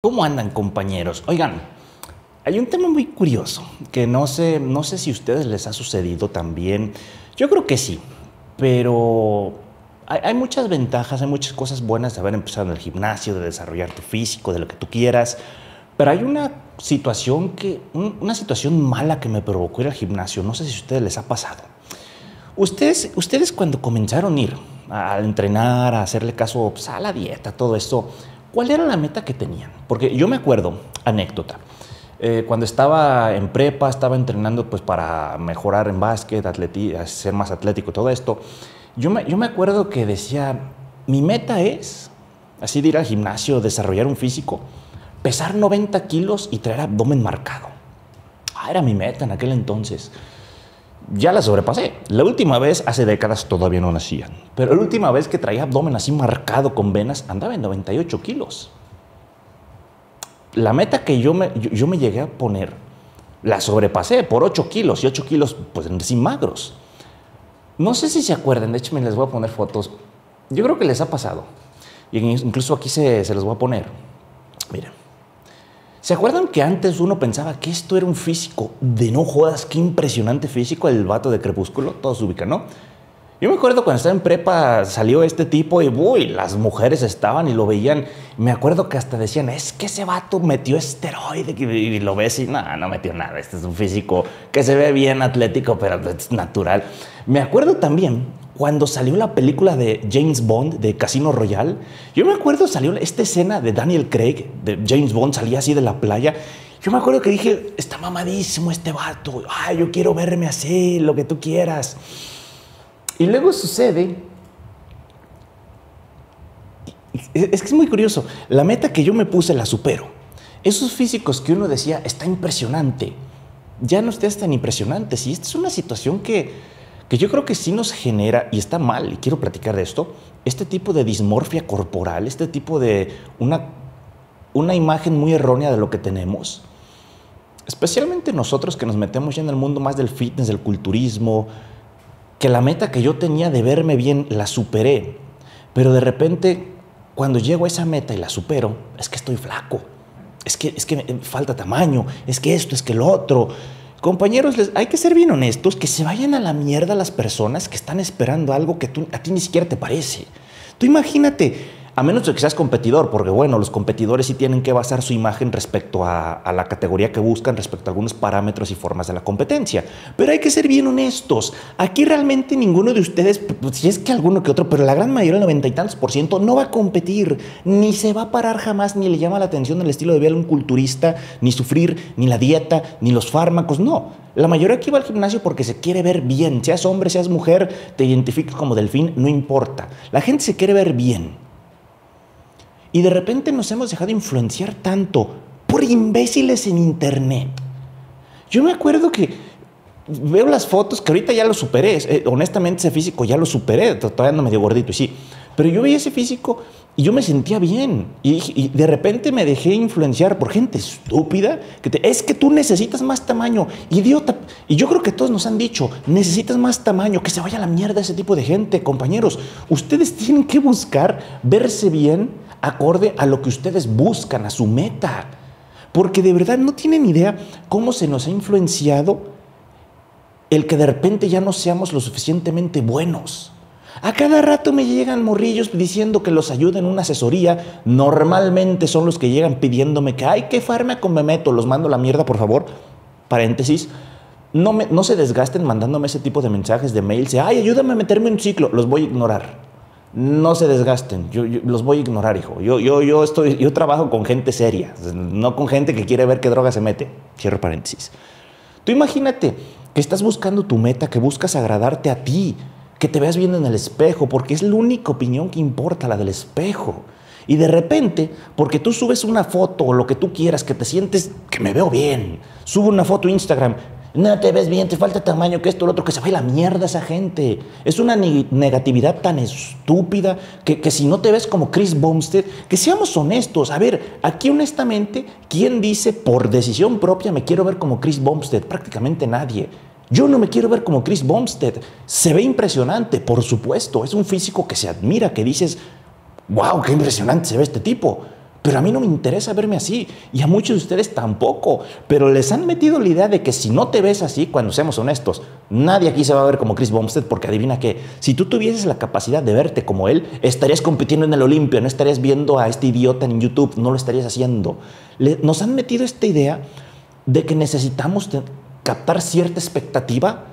¿Cómo andan compañeros? Oigan, hay un tema muy curioso que no sé, no sé si a ustedes les ha sucedido también. Yo creo que sí, pero hay, muchas ventajas, hay muchas cosas buenas de haber empezado en el gimnasio, de desarrollar tu físico, de lo que tú quieras. Pero hay una situación que, un- una situación mala que me provocó ir al gimnasio. No sé si a ustedes les ha pasado. Ustedes, ustedes cuando comenzaron a ir a entrenar, a hacerle caso pues, a la dieta, todo esto, ¿cuál era la meta que tenían? Porque yo me acuerdo, anécdota, eh, cuando estaba en prepa, estaba entrenando pues para mejorar en básquet, atleti- ser más atlético, todo esto, yo me, yo me acuerdo que decía, mi meta es, así de ir al gimnasio, desarrollar un físico, pesar 90 kilos y traer abdomen marcado. Ah, era mi meta en aquel entonces ya la sobrepasé. La última vez, hace décadas, todavía no nacían. Pero la última vez que traía abdomen así marcado con venas, andaba en 98 kilos. La meta que yo me, yo, me llegué a poner, la sobrepasé por 8 kilos y 8 kilos, pues sin magros. No sé si se acuerdan, de hecho me les voy a poner fotos. Yo creo que les ha pasado. Y incluso aquí se, se los voy a poner. Miren. ¿Se acuerdan que antes uno pensaba que esto era un físico de no jodas? Qué impresionante físico el vato de Crepúsculo. Todos se ubican, ¿no? Yo me acuerdo cuando estaba en prepa salió este tipo y uy, las mujeres estaban y lo veían. Me acuerdo que hasta decían, es que ese vato metió esteroide y lo ves y no, no metió nada. Este es un físico que se ve bien atlético, pero es natural. Me acuerdo también cuando salió la película de James Bond, de Casino Royale, yo me acuerdo salió esta escena de Daniel Craig, de James Bond, salía así de la playa. Yo me acuerdo que dije, está mamadísimo este vato, ay, yo quiero verme así, lo que tú quieras. Y luego sucede, es que es muy curioso, la meta que yo me puse la supero. Esos físicos que uno decía, está impresionante, ya no estás tan impresionantes. Y esta es una situación que, que yo creo que sí nos genera, y está mal, y quiero platicar de esto, este tipo de dismorfia corporal, este tipo de una, una imagen muy errónea de lo que tenemos. Especialmente nosotros que nos metemos ya en el mundo más del fitness, del culturismo, que la meta que yo tenía de verme bien la superé, pero de repente cuando llego a esa meta y la supero, es que estoy flaco, es que, es que falta tamaño, es que esto, es que lo otro. Compañeros, les, hay que ser bien honestos, que se vayan a la mierda las personas que están esperando algo que tú, a ti ni siquiera te parece. Tú imagínate, a menos de que seas competidor, porque bueno, los competidores sí tienen que basar su imagen respecto a, la categoría que buscan, respecto a algunos parámetros y formas de la competencia. Pero hay que ser bien honestos. Aquí realmente ninguno de ustedes, si es que alguno que otro, pero la gran mayoría, el noventa y tantos por ciento, no va a competir, ni se va a parar jamás, ni le llama la atención el estilo de vida de un culturista, ni sufrir, ni la dieta, ni los fármacos, no. La mayoría aquí va al gimnasio porque se quiere ver bien. Seas hombre, seas mujer, te identifiques como delfín, no importa. La gente se quiere ver bien. Y de repente nos hemos dejado influenciar tanto por imbéciles en internet. Yo me acuerdo que veo las fotos que ahorita ya lo superé. Eh, honestamente, ese físico ya lo superé. Todavía ando medio gordito, y sí. Pero yo veía ese físico y yo me sentía bien. Y, y de repente me dejé influenciar por gente estúpida que te, es que tú necesitas más tamaño, idiota. Y yo creo que todos nos han dicho, necesitas más tamaño, que se vaya a la mierda ese tipo de gente. Compañeros, ustedes tienen que buscar verse bien acorde a lo que ustedes buscan, a su meta. Porque de verdad no tienen idea cómo se nos ha influenciado el que de repente ya no seamos lo suficientemente buenos. A cada rato me llegan morrillos diciendo que los ayuden en una asesoría. Normalmente son los que llegan pidiéndome que, ay, qué fármaco me meto, los mando la mierda, por favor. Paréntesis. No, me, no se desgasten mandándome ese tipo de mensajes, de mails, ay, ayúdame a meterme en un ciclo. Los voy a ignorar. No se desgasten, yo, los voy a ignorar, hijo. Yo, yo, yo, estoy, yo trabajo con gente seria, no con gente que quiere ver qué droga se mete. Cierro paréntesis. Tú imagínate que estás buscando tu meta, que buscas agradarte a ti, que te veas bien en el espejo, porque es la única opinión que importa, la del espejo. Y de repente, porque tú subes una foto o lo que tú quieras, que te sientes que me veo bien, subo una foto a Instagram, no te ves bien, te falta tamaño, que esto, lo otro, que se vaya la mierda esa gente. Es una negatividad tan estúpida que, que, si no te ves como Chris Bumstead, que seamos honestos. A ver, aquí honestamente, ¿quién dice por decisión propia me quiero ver como Chris Bumstead? Prácticamente nadie. Yo no me quiero ver como Chris Bumstead. Se ve impresionante, por supuesto. Es un físico que se admira, que dices, wow, qué impresionante se ve este tipo. Pero a mí no me interesa verme así y a muchos de ustedes tampoco. Pero les han metido la idea de que si no te ves así, cuando seamos honestos, nadie aquí se va a ver como Chris Bumstead porque adivina que si tú tuvieses la capacidad de verte como él, estarías compitiendo en el Olimpio, no estarías viendo a este idiota en YouTube, no lo estarías haciendo. nos han metido esta idea de que necesitamos captar cierta expectativa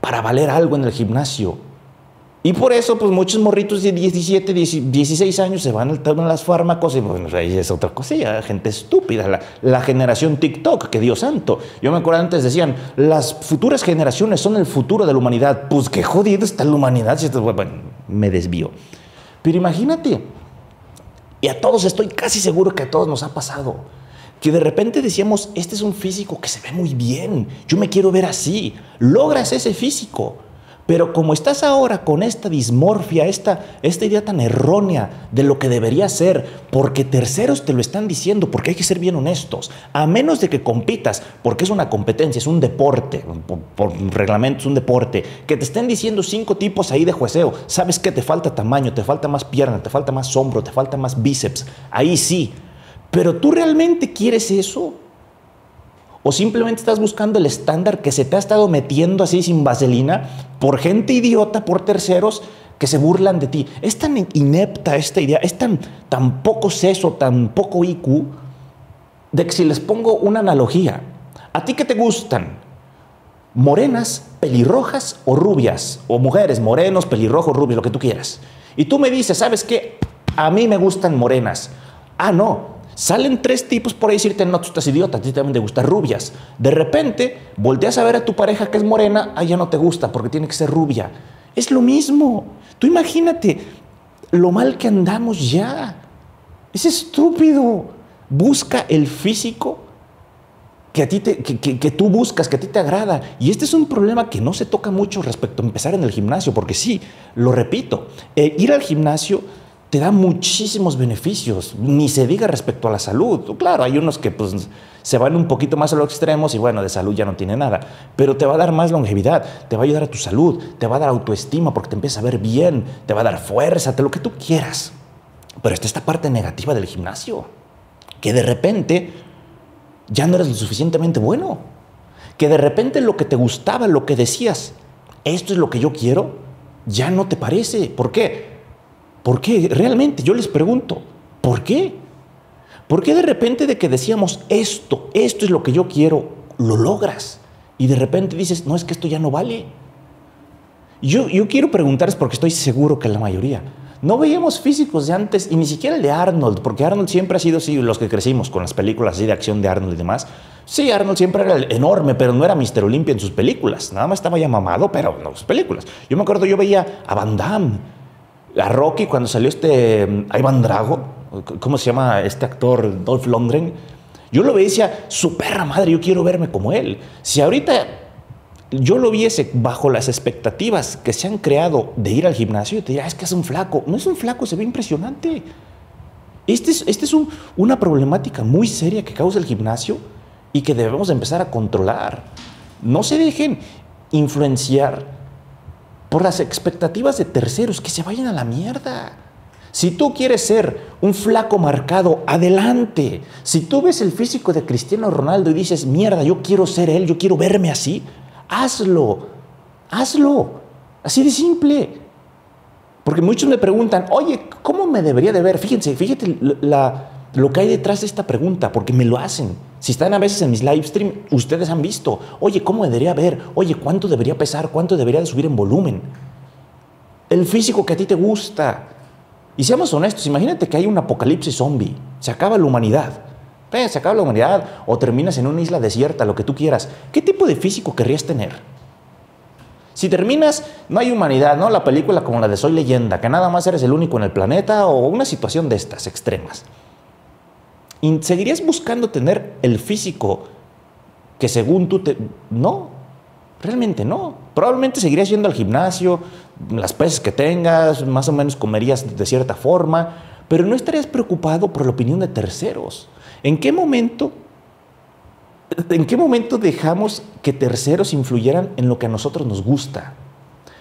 para valer algo en el gimnasio. Y por eso, pues muchos morritos de 17, 16 años se van al tema de las fármacos y bueno, ahí es otra cosilla, gente estúpida, la, la, generación TikTok, que Dios santo. Yo me acuerdo antes decían, las futuras generaciones son el futuro de la humanidad. Pues qué jodido está la humanidad. Bueno, me desvío. Pero imagínate, y a todos estoy casi seguro que a todos nos ha pasado, que de repente decíamos, este es un físico que se ve muy bien, yo me quiero ver así, logras ese físico pero como estás ahora con esta dismorfia, esta, esta idea tan errónea de lo que debería ser, porque terceros te lo están diciendo, porque hay que ser bien honestos, a menos de que compitas, porque es una competencia, es un deporte, por, reglamento es un deporte, que te estén diciendo cinco tipos ahí de jueceo, sabes que te falta tamaño, te falta más pierna, te falta más hombro, te falta más bíceps, ahí sí. Pero tú realmente quieres eso? ¿O simplemente estás buscando el estándar que se te ha estado metiendo así sin vaselina por gente idiota, por terceros que se burlan de ti? Es tan inepta esta idea, es tan, tan poco seso, tan poco IQ, de que si les pongo una analogía, ¿a ti qué te gustan? ¿Morenas, pelirrojas o rubias? O mujeres, morenos, pelirrojos, rubios, lo que tú quieras. Y tú me dices, ¿sabes qué? A mí me gustan morenas. Ah, no, Salen tres tipos por ahí decirte, no, tú estás idiota, a ti también te gustan rubias. De repente, volteas a ver a tu pareja que es morena, ah, ya no te gusta porque tiene que ser rubia. Es lo mismo. Tú imagínate lo mal que andamos ya. Es estúpido. Busca el físico que, a ti te, que, tú buscas, que a ti te agrada. Y este es un problema que no se toca mucho respecto a empezar en el gimnasio, porque sí, lo repito, eh, ir al gimnasio te da muchísimos beneficios, ni se diga respecto a la salud. Claro, hay unos que pues, se van un poquito más a los extremos y bueno, de salud ya no tiene nada, pero te va a dar más longevidad, te va a ayudar a tu salud, te va a dar autoestima porque te empieza a ver bien, te va a dar fuerza, te lo que tú quieras. Pero está esta parte negativa del gimnasio, que de repente ya no eres lo suficientemente bueno, que de repente lo que te gustaba, lo que decías, esto es lo que yo quiero, ya no te parece. ¿Por qué? ¿Por qué? Realmente, yo les pregunto, ¿por qué? ¿Por qué de repente de que decíamos esto, esto es lo que yo quiero, lo logras? Y de repente dices, no, es que esto ya no vale. Yo, yo quiero preguntarles porque estoy seguro que la mayoría. No veíamos físicos de antes y ni siquiera el de Arnold, porque Arnold siempre ha sido así, los que crecimos con las películas así de acción de Arnold y demás. Sí, Arnold siempre era enorme, pero no era Mr. Olympia en sus películas. Nada más estaba ya mamado, pero en sus películas. Yo me acuerdo, yo veía a Van Damme a Rocky cuando salió este mm, Ivan Drago, ¿cómo se llama este actor Dolph Lundgren? Yo lo veía decía, su perra madre, yo quiero verme como él. Si ahorita yo lo viese bajo las expectativas que se han creado de ir al gimnasio, yo te diría, es que es un flaco. No es un flaco, se ve impresionante. Esta es, este es una problemática muy seria que causa el gimnasio y que debemos empezar a controlar. No se dejen influenciar por las expectativas de terceros, que se vayan a la mierda. Si tú quieres ser un flaco marcado, adelante. Si tú ves el físico de Cristiano Ronaldo y dices, mierda, yo quiero ser él, yo quiero verme así, hazlo, hazlo. Así de simple. Porque muchos me preguntan, oye, ¿cómo me debería de ver? Fíjense, fíjate lo que hay detrás de esta pregunta, porque me lo hacen. Si están a veces en mis live stream, ustedes han visto, oye, ¿cómo debería ver? Oye, ¿cuánto debería pesar? ¿Cuánto debería de subir en volumen? El físico que a ti te gusta. Y seamos honestos, imagínate que hay un apocalipsis zombie, se acaba la humanidad. Eh, se acaba la humanidad o terminas en una isla desierta, lo que tú quieras. ¿Qué tipo de físico querrías tener? Si terminas, no hay humanidad, ¿no? La película como la de Soy leyenda, que nada más eres el único en el planeta o una situación de estas extremas. ¿Y seguirías buscando tener el físico que según tú te... No, realmente no. Probablemente seguirías yendo al gimnasio, las pesas que tengas, más o menos comerías de cierta forma, pero no estarías preocupado por la opinión de terceros. ¿En qué momento ¿En qué momento dejamos que terceros influyeran en lo que a nosotros nos gusta?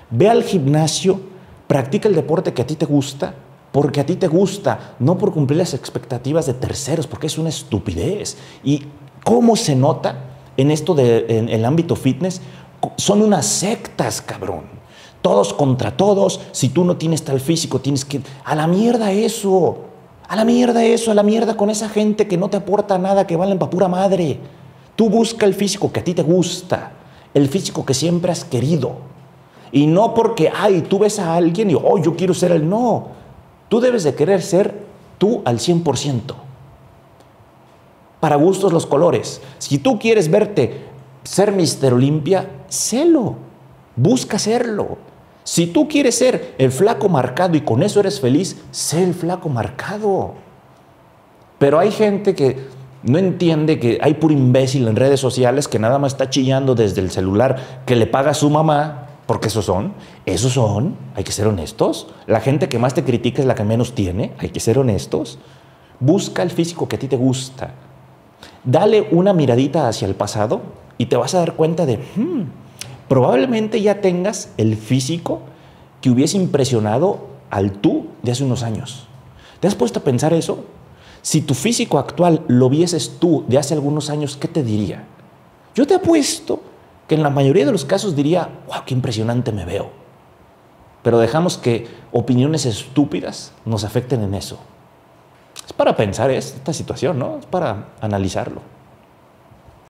Ve al gimnasio, practica el deporte que a ti te gusta porque a ti te gusta, no por cumplir las expectativas de terceros, porque es una estupidez. ¿Y cómo se nota en esto del el ámbito fitness? Son unas sectas, cabrón. Todos contra todos. Si tú no tienes tal físico, tienes que... A la mierda eso. A la mierda eso, a la mierda con esa gente que no te aporta nada, que valen pa' pura madre. Tú busca el físico que a ti te gusta, el físico que siempre has querido. Y no porque, ay, tú ves a alguien y, oh, yo quiero ser el no. Tú debes de querer ser tú al 100%. Para gustos los colores. Si tú quieres verte ser Mister Olimpia, sélo. Busca serlo. Si tú quieres ser el flaco marcado y con eso eres feliz, sé el flaco marcado. Pero hay gente que no entiende que hay puro imbécil en redes sociales que nada más está chillando desde el celular que le paga su mamá, porque esos son, esos son, hay que ser honestos. La gente que más te critica es la que menos tiene, hay que ser honestos. Busca el físico que a ti te gusta. Dale una miradita hacia el pasado y te vas a dar cuenta de, hmm, probablemente ya tengas el físico que hubiese impresionado al tú de hace unos años. ¿Te has puesto a pensar eso? Si tu físico actual lo vieses tú de hace algunos años, ¿qué te diría? Yo te apuesto que en la mayoría de los casos diría, wow, qué impresionante me veo. Pero dejamos que opiniones estúpidas nos afecten en eso. Es para pensar esta situación, ¿no? Es para analizarlo.